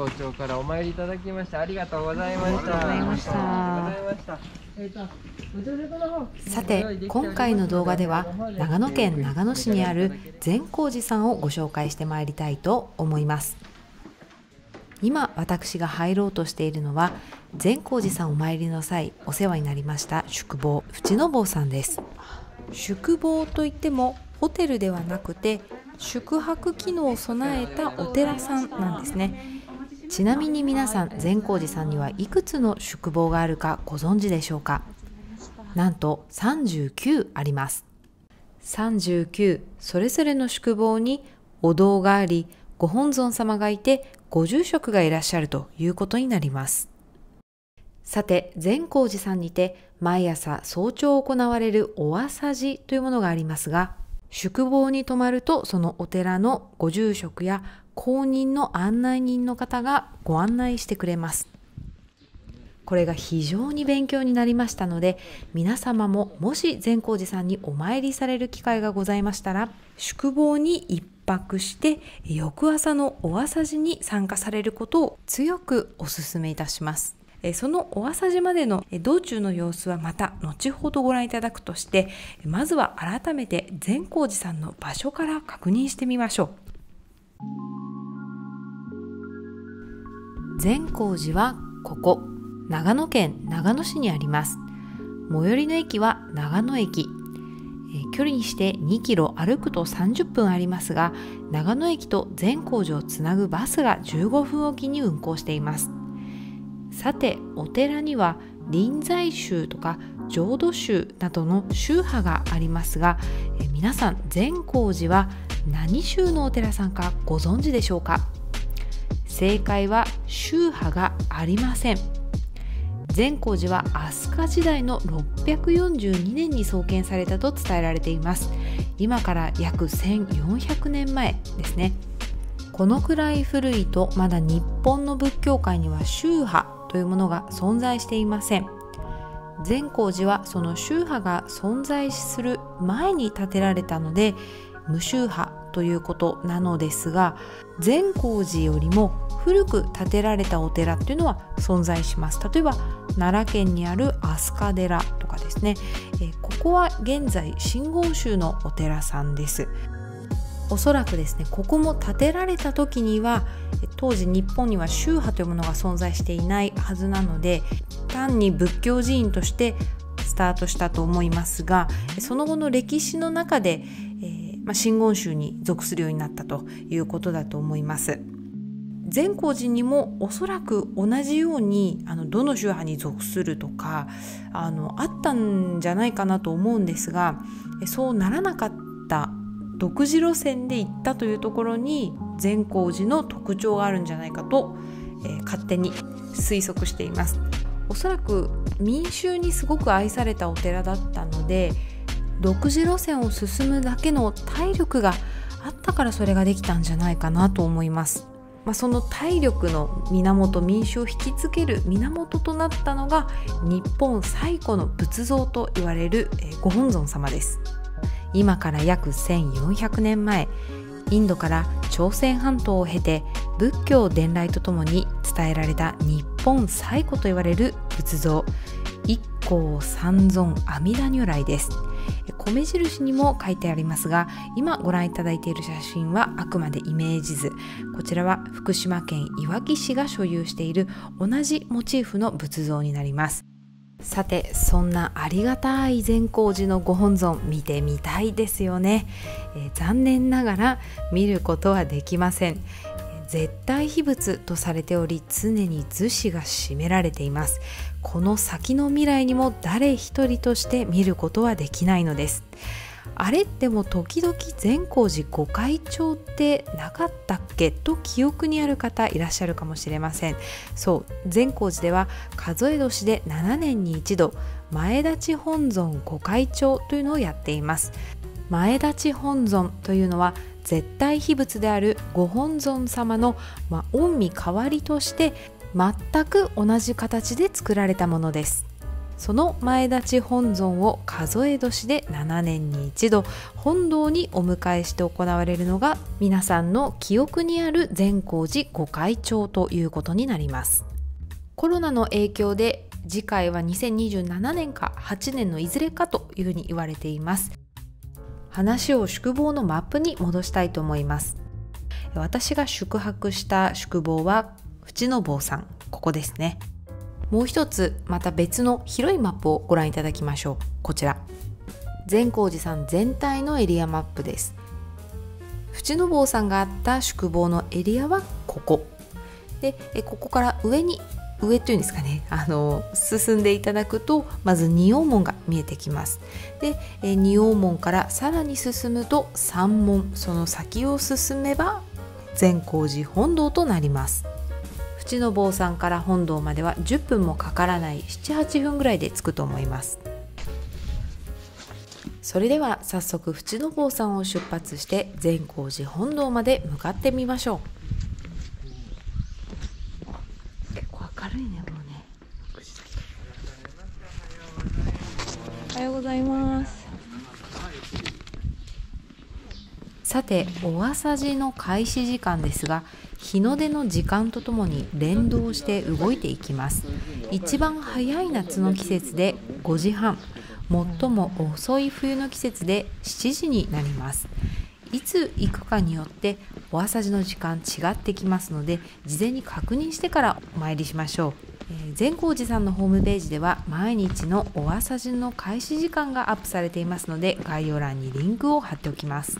早朝からお参りいただきましてありがとうございました。ありがとうございました。ました。さて今回の動画では長野県長野市にある善光寺さんをご紹介してまいりたいと思います。今私が入ろうとしているのは善光寺さんお参りの際お世話になりました宿坊淵の坊さんです。宿坊といってもホテルではなくて宿泊機能を備えたお寺さんなんですねちなみに皆さん善光寺さんにはいくつの宿坊があるかご存知でしょうか？なんと39あります。39それぞれの宿坊にお堂がありご本尊様がいてご住職がいらっしゃるということになります。さて善光寺さんにて毎朝早朝行われるお朝事というものがありますが宿坊に泊まるとそのお寺のご住職や公認の案内人の方がご案内してくれます。これが非常に勉強になりましたので皆様ももし善光寺さんにお参りされる機会がございましたら宿坊に一泊して翌朝のお朝事に参加されることを強くお勧めいたします。そのお朝事までの道中の様子はまた後ほどご覧いただくとしてまずは改めて善光寺さんの場所から確認してみましょう。善光寺はここ長野県長野市にあります。最寄りの駅は長野駅。距離にして2キロ歩くと30分ありますが長野駅と善光寺をつなぐバスが15分おきに運行しています。さてお寺には臨済宗とか浄土宗などの宗派がありますがえ皆さん善光寺は何宗のお寺さんかご存知でしょうか？正解は宗派がありません。善光寺は飛鳥時代の642年に創建されたと伝えられています。今から約1400年前ですね。このくらい古いとまだ日本の仏教界には宗派というものが存在していません。善光寺はその宗派が存在する前に建てられたので無宗派ということなのですが善光寺よりも古く建てられたお寺っていうのは存在します。例えば奈良県にある飛鳥寺とかですね、え、ここは現在真言宗のお寺さんです。おそらくですねここも建てられた時には当時日本には宗派というものが存在していないはずなので単に仏教寺院としてスタートしたと思いますがその後の歴史の中で、まあ、真言宗に属するようになったということだと思います。善光寺にもおそらく同じようにあのどの宗派に属するとかあのあったんじゃないかなと思うんですがそうならなかった独自路線で行ったというところに善光寺の特徴があるんじゃないかと、えー、勝手に推測していますおそらく民衆にすごく愛されたお寺だったので独自路線を進むだけの体力があったからそれができたんじゃないかなと思います。まあ、その体力の源民衆を引きつける源となったのが日本最古の仏像と言われるご本尊様です。今から約1400年前インドから朝鮮半島を経て仏教伝来とともに伝えられた日本最古と言われる仏像一光三尊阿弥陀如来です。米印にも書いてありますが今ご覧いただいている写真はあくまでイメージ図。こちらは福島県いわき市が所有している同じモチーフの仏像になります。さてそんなありがたい善光寺のご本尊見てみたいですよね、えー、残念ながら見ることはできません。絶対秘仏とされており常に図紙が占められています。この先の未来にも誰一人として見ることはできないのです。あれでも時々善光寺御開帳ってなかったっけと記憶にある方いらっしゃるかもしれません。そう善光寺では数え年で7年に一度前立本尊御開帳というのをやっています。前立本尊というのは絶対秘仏であるご本尊様の、まあ、御身代わりとして全く同じ形で作られたものです。その前立ち本尊を数え年で7年に一度本堂にお迎えして行われるのが皆さんの記憶にある善光寺御開帳ということになります。コロナの影響で次回は2027年か8年のいずれかというふうに言われています。話を宿坊のマップに戻したいと思います。私が宿泊した宿坊は淵の坊さん。ここですね。もう一つまた別の広いマップをご覧いただきましょう。こちら。善光寺さん全体のエリアマップです。淵の坊さんがあった宿坊のエリアはここ。でここから上に上というんですかね。あの進んでいただくとまず仁王門が見えてきます。で仁王門からさらに進むと三門。その先を進めば善光寺本堂となります。淵の坊さんから本堂までは10分もかからない78分ぐらいで着くと思います。それでは早速淵の坊さんを出発して善光寺本堂まで向かってみましょう結構明るいねもうねおはようございます。さてお朝事の開始時間ですが日の出の時間とともに連動して動いていきます。一番早い夏の季節で5時半最も遅い冬の季節で7時になります。いつ行くかによってお朝事の時間違ってきますので事前に確認してからお参りしましょう。善光寺さんのホームページでは毎日のお朝事の開始時間がアップされていますので概要欄にリンクを貼っておきます。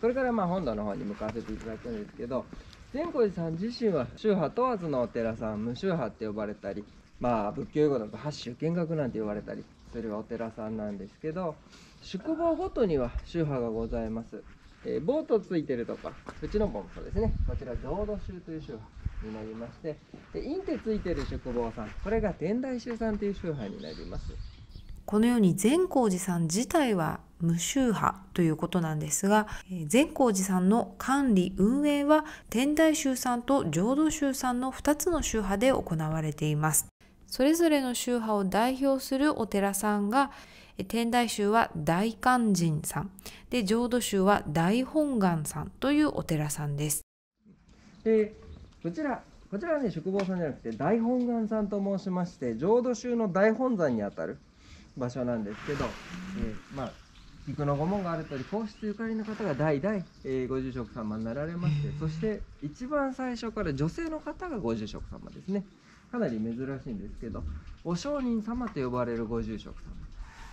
これからまあ本堂の方に向かわせていただくんですけど善光寺さん自身は宗派問わずのお寺さん無宗派って呼ばれたりまあ仏教用語だと八宗見学なんて呼ばれたりするお寺さんなんですけど宿坊ごとには宗派がございます、えー、ボートついてるとかうちの方もそうですね。こちら浄土宗という宗派。になりましてで院手ついてる宿坊さんこれが天台宗さんという宗派になります。このように善光寺さん自体は無宗派ということなんですが善光寺さんの管理運営は天台宗さんと浄土宗さんの2つの宗派で行われています。それぞれの宗派を代表するお寺さんが天台宗は大勧進さんで浄土宗は大本願さんというお寺さんです。でこちらこちらはね宿坊さんじゃなくて大本願さんと申しまして浄土宗の大本山にあたる場所なんですけど、えー、まあ菊の御門がある通り皇室ゆかりの方が代々、えー、ご住職様になられましてそして一番最初から女性の方がご住職様ですね。かなり珍しいんですけどお上人様と呼ばれるご住職様。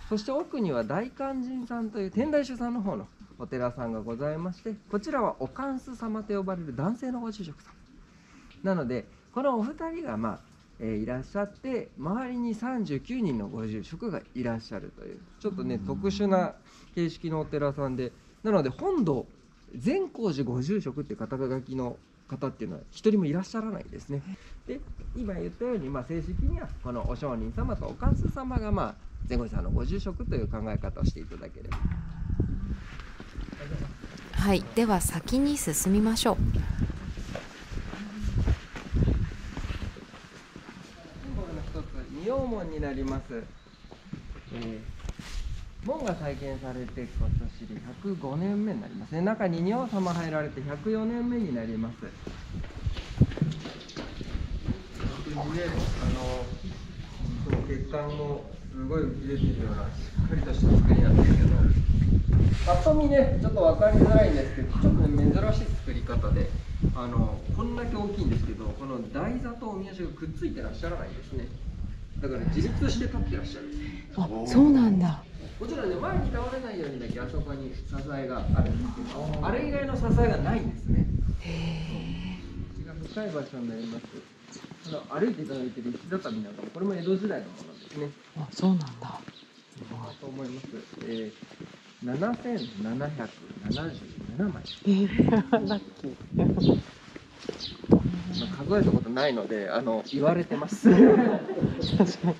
そして奥には大勧進さんという天台宗さんの方のお寺さんがございましてこちらはお貫主様と呼ばれる男性のご住職様なのでこのお二人がまあえいらっしゃって周りに39人のご住職がいらっしゃるというちょっとね特殊な形式のお寺さんでなので本堂善光寺ご住職って肩書きの方っていうのは一人もいらっしゃらないんですね。で今言ったように、まあ、正式にはこのお上人様とお貫主様が、まあ、善光寺さんのご住職という考え方をしていただければ。はい。では先に進みましょう仁王門になります、えー、門が再建されて今年で105年目になりますね。中に仁王様入られて104年目になります。本当にねあのこの血管もすごい浮き出てるようなしっかりとした作りなんですけどぱっと見ねちょっと分かりづらいんですけどちょっとね珍しい作り方であのこんだけ大きいんですけどこの台座とおみ足がくっついてらっしゃらないんですね。だから自立して立ってらっしゃる。あそうなんだ。もちろんね前に倒れないようにだけあそこに支えがあるんですけどあれ以外の支えがないんですね。へえ。が深い場所になります。あの歩いていただいてる石畳なんかもこれも江戸時代のものですね。あそうなんだ。と思います、えー、7777枚えー、ラッキー数えたことないのであの言われてます。確かに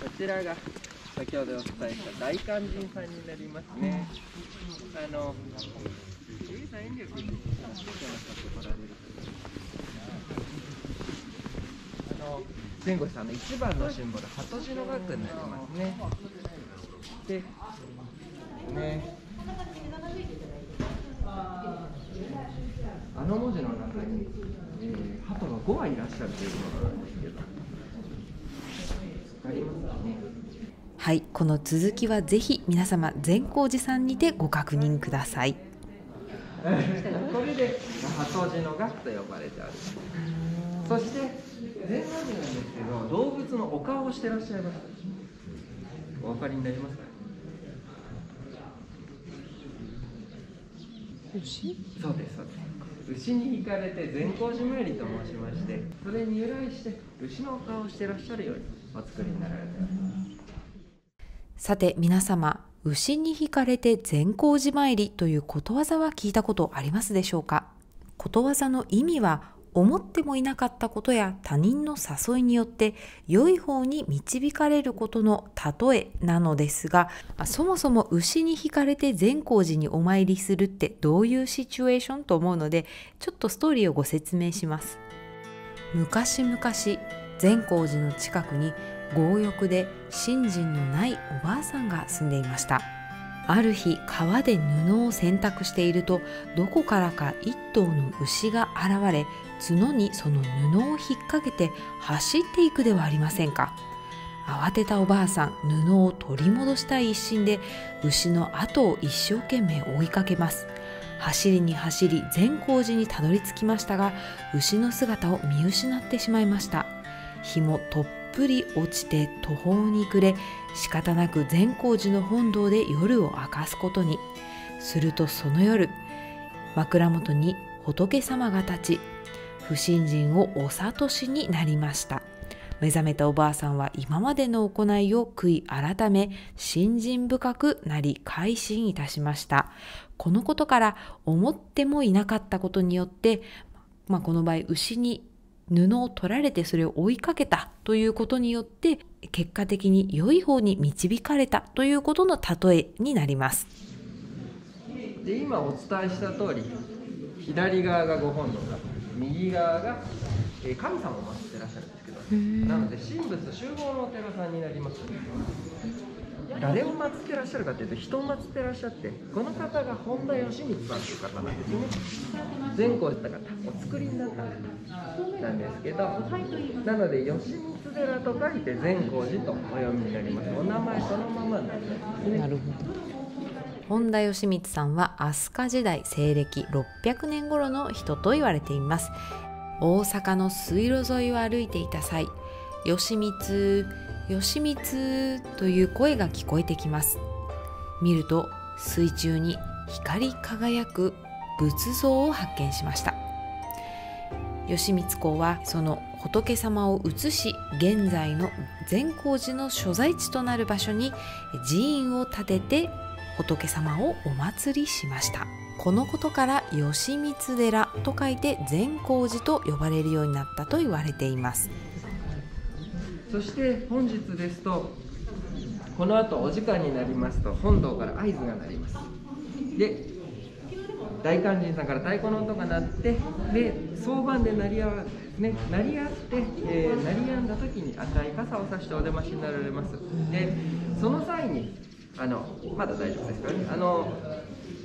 こちらが先ほどお伝えした大勧進さんになりますね。あのあの前後さんの一番のシンボル鳩字の額になりますね。でね。あの文字の中に、えー、鳩が5羽いらっしゃるということなんですけどありますかねはい、この続きはぜひ皆様善光寺さんにてご確認ください。これで鳩字の額と呼ばれてあるそして禅和寺なんですけど動物のお顔をしてらっしゃいます。お分かりになりますか？牛？そうですそうです。牛に引かれて善光寺参りと申しましてそれに由来して牛のお顔をしてらっしゃるようにお作りになられています。さて皆様、牛に引かれて善光寺参りということわざは聞いたことありますでしょうか？ことわざの意味は思ってもいなかったことや他人の誘いによって良い方に導かれることの例えなのですがそもそも牛に引かれて善光寺にお参りするってどういうシチュエーションと思うのでちょっとストーリーをご説明します。昔々善光寺の近くに強欲で信心のないおばあさんが住んでいました。ある日川で布を洗濯しているとどこからか一頭の牛が現れ角にその布を引っ掛けて走っていくではありませんか。慌てたおばあさん布を取り戻したい一心で牛の後を一生懸命追いかけます。走りに走り善光寺にたどり着きましたが牛の姿を見失ってしまいました。日もとっぷり落ちて途方に暮れ仕方なく善光寺の本堂で夜を明かすことに。するとその夜枕元に仏様が立ち不信心をお諭しになりました。目覚めたおばあさんは今までの行いを悔い改め信心深くなり改心いたしました。このことから思ってもいなかったことによって、まあ、この場合牛に布を取られてそれを追いかけたということによって結果的に良い方に導かれたということの例えになります。で今お伝えした通り左側がご本堂が右側がえー神様を祀ってらっしゃるんですけどなので神仏集合のお寺さんになります。誰を祀ってらっしゃるかというと人を祀ってらっしゃってこの方が本田義満さんという方なんですね。善光寺の方お作りになったなんですけどなので義満寺と書いて善光寺とお読みになります。お名前そのままになりますね。なるほど本田義満さんは飛鳥時代西暦600年頃の人と言われています。大阪の水路沿いを歩いていた際義満義満という声が聞こえてきます。見ると水中に光り輝く仏像を発見しました。義満公はその仏様を移し現在の善光寺の所在地となる場所に寺院を建てて仏様をお祭りしました。このことから義満寺と書いて善光寺と呼ばれるようになったと言われています。そして本日ですとこの後お時間になりますと本堂から合図が鳴ります。で大勧進さんから太鼓の音が鳴ってで双番で鳴り合わね鳴り合って、えー鳴り止んだ時に赤い傘を差してお出ましになられます。でその際にあのまだ大丈夫ですからね。あの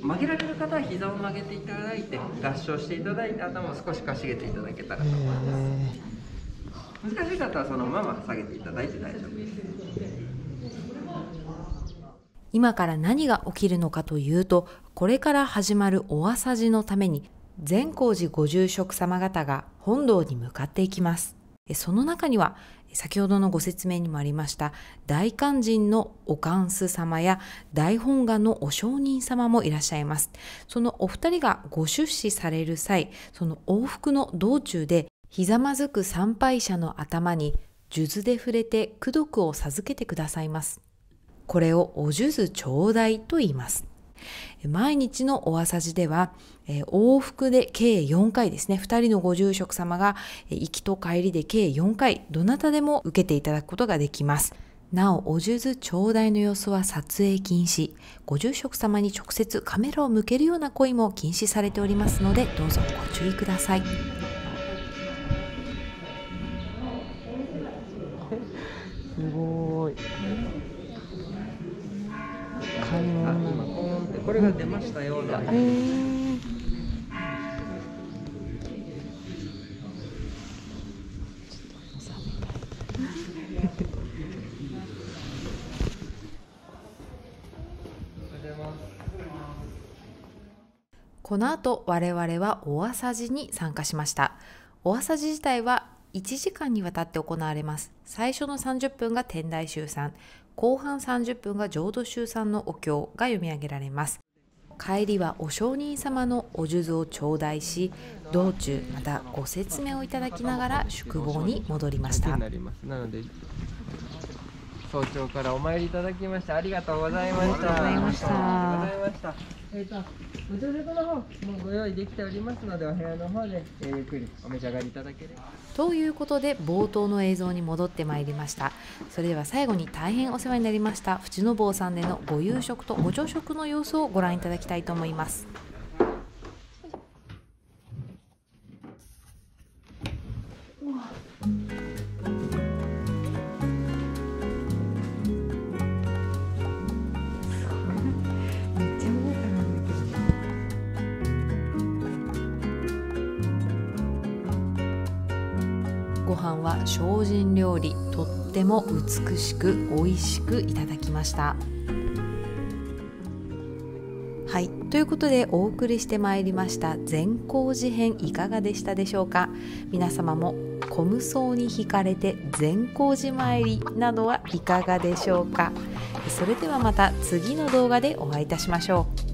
曲げられる方は膝を曲げていただいて合掌していただいて頭を少しかしげていただけたらと思います。難しい方はそのまま下げていただいて大丈夫です。今から何が起きるのかというとこれから始まるお朝事のために善光寺ご住職様方が本堂に向かっていきます。その中には先ほどのご説明にもありました大勧進のお貫主様や大本願のお上人様もいらっしゃいます。そのお二人がご出仕される際その往復の道中でひざまずく参拝者の頭に数珠で触れて功徳を授けてくださいます。これをお数珠頂戴と言います。毎日のお朝じでは、えー往復で計4回ですね2人のご住職様が行きと帰りで計4回どなたでも受けていただくことができますなお、お数珠頂戴の様子は撮影禁止。ご住職様に直接カメラを向けるような行為も禁止されておりますので、どうぞご注意ください。これが出ましたよみたいなこの後我々はお朝事に参加しました。お朝事自体は1時間にわたって行われます。最初の30分が天台宗さん後半30分が浄土宗さんのお経が読み上げられます。帰りはお上人様のお数珠を頂戴し道中またご説明をいただきながら宿坊に戻りました。なります。なので早朝からお参りいただきましてありがとうございました。ありがとうございましたえっ、とご朝食の方もご用意できておりますのでお部屋の方で、えーゆっくりお召し上がりいただければ。ということで冒頭の映像に戻ってまいりました。それでは最後に大変お世話になりました淵の坊さんでのご夕食とご朝食の様子をご覧いただきたいと思います。精進料理とっても美しく美味しくいただきました。はい。ということでお送りしてまいりました善光寺編いかがでしたでしょうか？皆様も小無双に惹かれて善光寺参りなどはいかがでしょうか？それではまた次の動画でお会いいたしましょう。